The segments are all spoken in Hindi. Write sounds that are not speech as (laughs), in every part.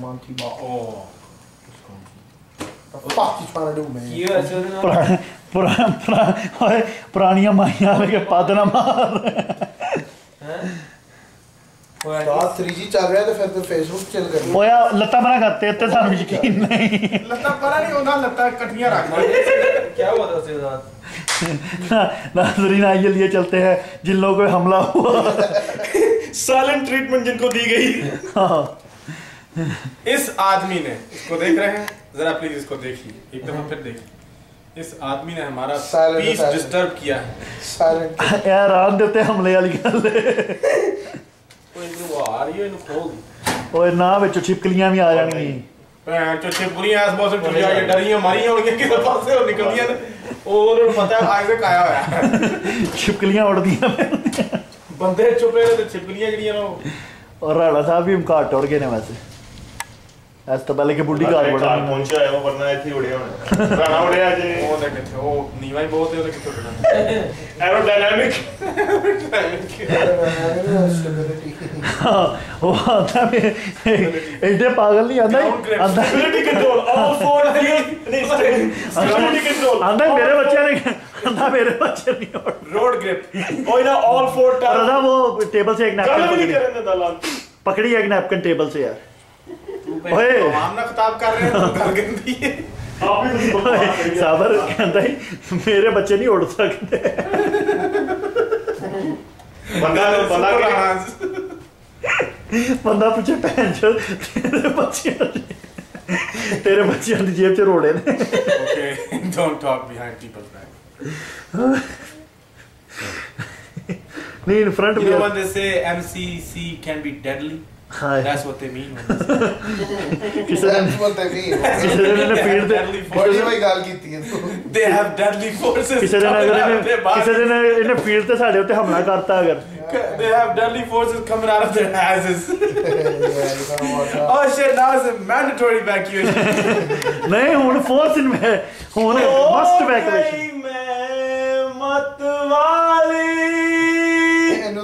monkey ball. Oh. The fuck you trying to do, man? ਕੀ ਹੋਇਆ ਸੀ ਉਹਦੇ ਨਾਲ ਪੁਰਾਣਾ ਪੁਰਾਣਾ ਪੁਰਾ- ਓਏ ਪੁਰਾਣੀਆਂ ਮਾਈਆਂ ਵਾਲੇ ਕੇ ਪੱਦ ਨਾ ਮਾਰ ਹੈ ਹੋਇਆ ਬਾਤ 3G ਚੱਲ ਰਿਹਾ ਤੇ ਫਿਰ ਤੇ Facebook ਚੱਲ ਗਈ ਓਏ ਆਹ ਲੱਤਾਂ ਬਣਾ ਕਰਤੇ ਉੱਤੇ ਸਾਨੂੰ ਯਕੀਨ ਨਹੀਂ ਲੱਤਾਂ ਪਰਾ ਨਹੀਂ ਹੁੰਦਾ ਲੱਤਾਂ ਇਕੱਠੀਆਂ ਰੱਖ क्या हुआ था उसके साथ नाजरीन आइए लिए चलते हैं जिन लोगों को हमला हुआ साइलेंट ट्रीटमेंट जिनको दी गई हाँ, इस आदमी ने इसको देख रहे हैं जरा प्लीज इसको देखिए एक दफा फिर देखिए इस आदमी ने हमारा Silent पीस assassin. डिस्टर्ब किया है ਸਾਇਲੈਂਟ ਇਹ ਰਾਤ ਦੇ ਉੱਤੇ ਹਮਲੇ ਵਾਲੀ ਗੱਲ ਹੈ कोई नहीं वो आ रही है इन्हें खोल दी ਓਏ ਨਾ ਵਿੱਚ ਛਿਪਕਲੀਆਂ ਵੀ ਆ ਜਾਣਗੀਆਂ ਭੈਣ ਚੋ ਛਿਪਰੀਆਂ ਇਸ ਮੌਸਮ ਚ ਜਾ ਕੇ ਡਰੀਆਂ ਮਾਰੀਆਂ ਹੋਣਗੀਆਂ ਕਿਸੇ ਪਾਸੇ ਉਹ ਨਿਕਲਦੀਆਂ ਨੇ ਉਹ ਉਹਨਾਂ ਨੂੰ ਪਤਾ ਆਇਜ਼ਕ ਆਇਆ ਹੋਇਆ ਛਿਪਕਲੀਆਂ ਉੜਦੀਆਂ ਫਿਰਦੀਆਂ। ਬੰਦੇ ਚੁੱਪੇ ਨੇ ਤੇ ਛਿਪਕਲੀਆਂ ਜਿਹੜੀਆਂ ਨੇ ਉਹ ਔਰ ਰਾਣਾ ਸਾਹਿਬ ਵੀ ਘਾਟ ਟੁਰ ਗਏ ਨੇ ਵੈਸੇ ඇස් බැලක පුඩි පොංච පරන ඇති ඩිය රනවඩ ඕ නීවයි බෝතය ඇරඩනමික් එට පාගලී අඳයි අඳ අඳ මෙර වචන अंधा मेरे बच्चे नहीं और रोड ग्रिप ओए ना ऑल फोर टाइम वो टेबल से एक नैपकिन पकड़ी। एक नैपकिन टेबल से यार। ओए आवाम ना खिताब कर रहे हैं तो कर गंदी है ਆਪ ਵੀ ਤੁਸੀਂ ਬਕਵਾਸ ਕਰੀ ਜਾਂਦੇ। साबर कहता ही मेरे बच्चे नहीं उड़ सकते ਬੰਦਾ ਬੰਦਾ ਕਿ बंदा पूछे भैन चो तेरे बच्चे तेरे बच्चे की जेब च रोड़े ने Okay, don't talk behind people's back. नहीं इन फ्रंट You भी know when they say MCC can be deadly? Hi. That's what they mean. That's what they mean. किसी दिन ने पीठ दे बड़ी भाई गाल की थी They have deadly forces. किसी दिन अगर इन्हें किसी दिन इन्हें पीठ दे साढ़े उते हमला करता अगर They have deadly forces coming out of their asses. oh shit! Now it's a mandatory evacuation. नहीं हूँ force इन में हूँ must evacuation. मैं मतवाली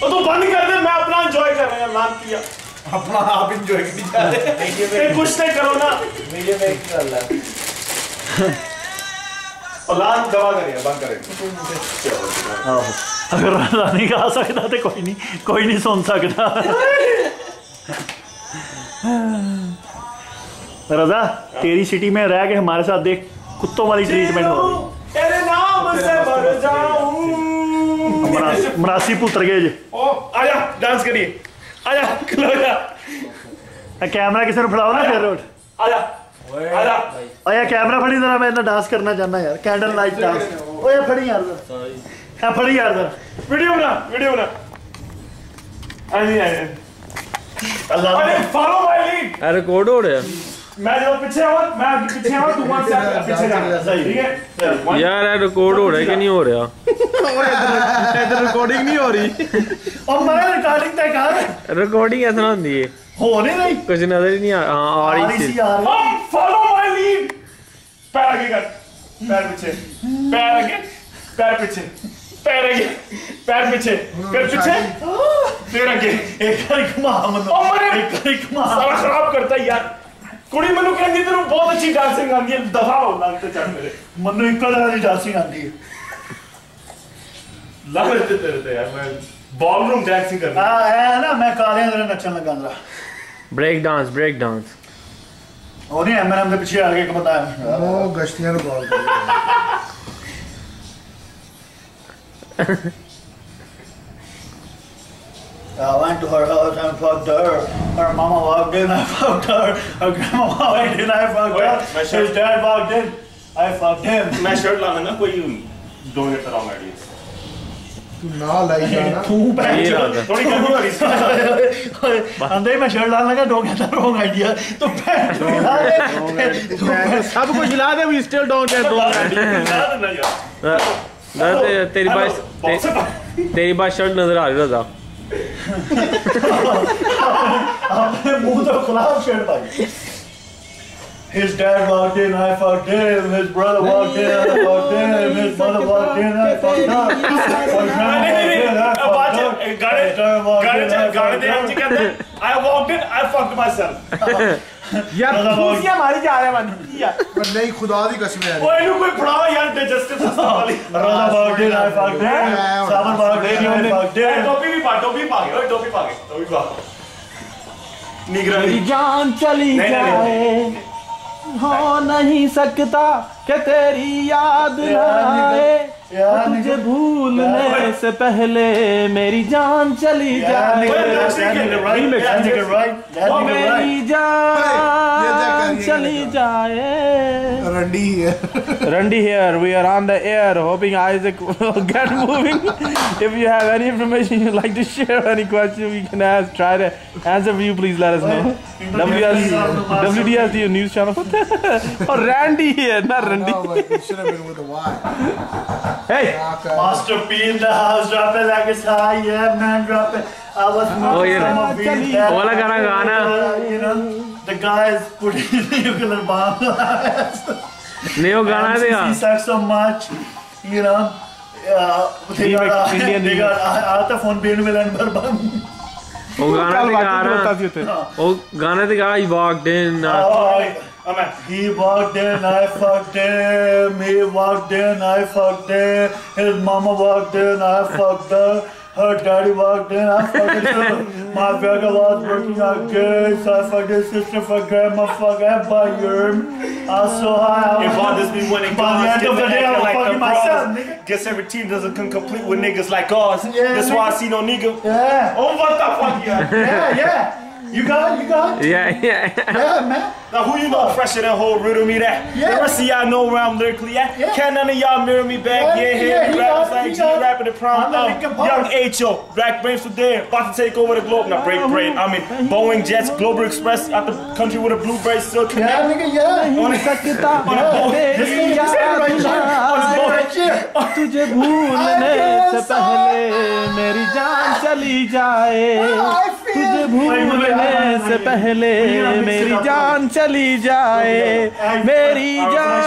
तो बंद कर दे मैं अपना एंजॉय कर रहा हूँ किया। अपना आप एंजॉय कर जा ये कुछ नहीं करो ना। वीडियो मेक कर ला औलाद दवा करेगा बंद करेगा हाँ। आहो अगर अल्लाह नहीं आ सकता तो कोई नहीं कोई नहीं सुन सकता। रजा तेरी सिटी में रह के हमारे साथ देख कुत्तों वाली ट्रीटमेंट हो रही। तेरे नाम से भर जाओ ਬਸ ਮਰਾਸੀ ਪੁੱਤਰ ਗਏ ਜੀ ਉਹ ਆ ਜਾ ਡਾਂਸ ਕਰੀਏ ਆ ਜਾ ਖਲੋ ਜਾ ਆ ਕੈਮਰਾ ਕਿਸੇ ਨੂੰ ਫੜਾਓ ਨਾ ਫਿਰ ਰੋਟ ਆ ਜਾ ਓਏ ਆ ਜਾ ਓਏ ਕੈਮਰਾ ਫੜੀ ਜ਼ਰਾ ਮੈਂ ਇਹਨਾਂ ਡਾਂਸ ਕਰਨਾ ਚਾਹਨਾ ਯਾਰ ਕੈਂਡਲ ਲਾਈਟ ਡਾਂਸ ਓਏ ਫੜੀ ਯਾਰ ਆ ਫੜੀ ਯਾਰ ਜ਼ਰਾ ਵੀਡੀਓ ਬਣਾ ਵੀਡੀਓ ਬਣਾ ਆ ਨਹੀਂ ਆ ਅੱਲਾਹ ਅਰੇ ਫਾਲੋ ਮਾਈ ਲੀਡ ਅਰੇ ਕੋਡ ਹੋ ਰਿਹਾ (laughs) यार यार रिकॉर्ड हो रहा है कि नहीं हो रहा? (laughs) इधर रिकॉर्डिंग नहीं हो रही। (laughs) और मैं रिकॉर्डिंग तक आ रहा रिकॉर्डिंग ऐसा ना होती है। हो रही। नहीं कुछ नज़र ही नहीं आ हाँ आ रही थी फॉलो माय लीड पैर आगे कर। पैर पीछे। पैर आगे। पैर पीछे। पैर आगे। पैर पीछे। पैर हाँ, पीछे। फिर आगे। एक बार घुमा मतलब एक बार घुमा। सारा खराब करता है यार। कुड़ी ਮੈਨੂੰ ਕਹਿੰਦੀ ਤੈਨੂੰ ਬਹੁਤ ਅੱਛੀ ਡਾਂਸਿੰਗ ਆਉਂਦੀ ਹੈ ਦਫਾ ਹੋ ਲੱਗ ਤੇ ਚੱਲ ਮੇਰੇ ਮੈਨੂੰ ਇੱਕੋ ਤਰ੍ਹਾਂ ਦੀ ਡਾਂਸਿੰਗ ਆਉਂਦੀ ਹੈ ਲੱਗ ਤੇ ਤੇਰੇ ਤੇ ਯਾਰ ਮੈਂ ਬਾਲਰੂਮ ਡਾਂਸਿੰਗ ਕਰਨਾ ਆ ਇਹ ਨਾ ਮੈਂ ਕਾਲਿਆਂ ਦੇ ਨੱਚਣ ਲੱਗਾ ਜਰਾ ਬ੍ਰੇਕ ਡਾਂਸ ਬ੍ਰੇਕ ਡਾਂਸ ਉਹ ਨਹੀਂ ਐਮਐਨਐਮ ਦੇ ਪਿੱਛੇ ਆ ਕੇ ਇੱਕ ਬੰਦਾ ਹੈ। ਉਹ ਗਸ਼ਤੀਆਂ ਨੂੰ ਕਾਲ ਕਰ I went to her house and fucked her. Her mama walked in, I fucked her. Her grandma walked in, I fucked her. मैं shirt- His dad walked in, I fucked him. मैं शर्ट लाना ना कोई डोनेट कराऊँगा एटलीस्ट तू ना लाई जाना तू ये रहा था। थोड़ी गर्मी वाली अंदर ही मैं शर्ट डालने का डो कहता रॉन्ग आइडिया तो पैंट उड़ा दे तू पैंट- सब कुछ हिला दे वी स्टिल डोंट गेट तेरी तेरी बात तेरी बात शर्ट नज़र आ रही रजा आपने मुंह तो खुला shirt pi His dad walked in, I fucked him. His brother walked in, I fucked him. His mother walked in, I fucked her. My grandma नहीं नहीं walked in, I नहीं बात fucked her. है गाने My dad walked गाने in, I (laughs) (laughs) नहीं खुदा दी कसम है। ओए नु कोई पढ़ाओ यार डाइजेस्टिव सिस्टम वाली। I fucked him. Saban walked in, I fucked uh, him. टोपी भी पा टोपी पा ओए टोपी पा टोपी पा। निगरानी। जान चली जाए। हो नहीं सकता कि तेरी याद न आए तुझे भूलने से पहले मेरी जान चली जाए मेरी जान चली देख। जाए रंडी है (laughs) Randy here, we are on the air, hoping Isaac (laughs) will get moving. if you have any information you'd like to share, any question we can ask, try to answer for you, please let us know. WDS, WDSD news channel. (laughs) oh, Randy here, not Randy. Oh, but you should have been with the Y. Hey, Okay. Master P in the house, drop it like it's high, yeah, man, drop it. I was Oh, yeah. some of these that- Wala gana gana. You know, The guys putting nuclear bomb. Neo Gana MCC Dega. sucks so much, you know. Uh, they got, uh, Indian they got uh, Arta phone being with and Barbam. वो गाना कल दिखा बाकी रहा बताती होते वो गाना दिखा I walked in uh, Oh, मैं He walked in, I fucked him. He walked in, I fucked him. His mama walked in, I fucked her. Her daddy walked in, I fucked him. My brother was working out good, so I his sister for grandma, fuck everybody. I was so high. I If was- all this be winning By the guns, end get of the the day, I acting was like fucking myself, nigga. Guess every team doesn't come complete with niggas like us. Yeah, That's why I see no nigga. Yeah, Oh, what the fuck, yeah. yeah, yeah. You got it, you got it. yeah yeah Yeah, man. Now who you know fresher than whole riddle me that? Yeah. The rest of y'all know where I'm lyrically at. Yeah. Can none of y'all mirror me back? Yeah, Yeah, yeah, yeah, he rappers got- like he G, got- rapping the prime. I'm the Um, Linkin Park. young H.O., Black Brains for there, about to take over the globe. Now break bread. I mean, Boeing Jets, Global Express, out the country with a blue brace still Yeah, connect. nigga, yeah. नहीं सकता This तेरी nigga said right याद here. न On his phone आए right here. तुझे भूलने से पहले मेरी जान चली जाए तुझे भूलने से पहले मेरी जान चली जाए। मेरी जान